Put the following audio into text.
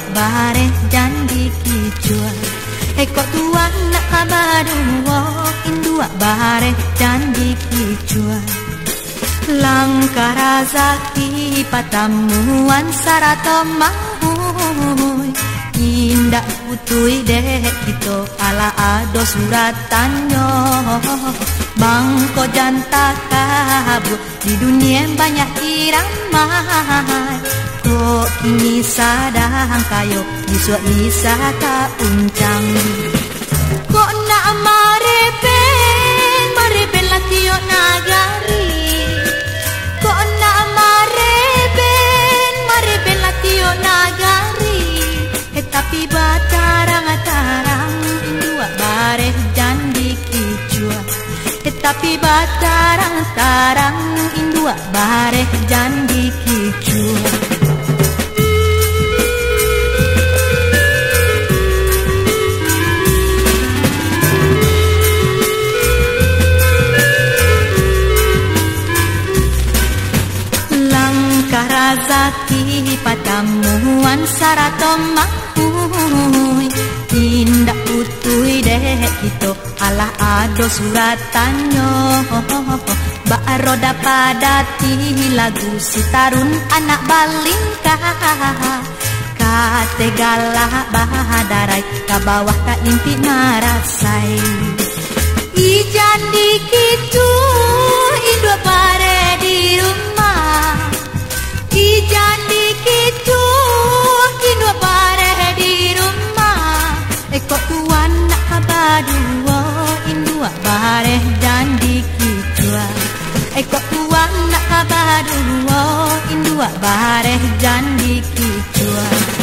bare janji kicua Eko tuan nak kabadu indua bare janji kicua Langkah razaki patamuan sarato mahuy Putui deh kita ala ado suratannya Bangko janta kabut di dunia banyak irama Kok ini sadang kayo bisa isa ka uncang. Kok Tapi batarang-tarang indua bare jandi kicua Langkah razaki padamuan sarato mahui Tindak putui deh kita ala ado suratanyo Ba'roda padati lagu sitarun anak balingkah? Kate galah bahadarai bawah ka impi indua pare dan dikitua Eko tuan nak kabadua indua pare dan dikitua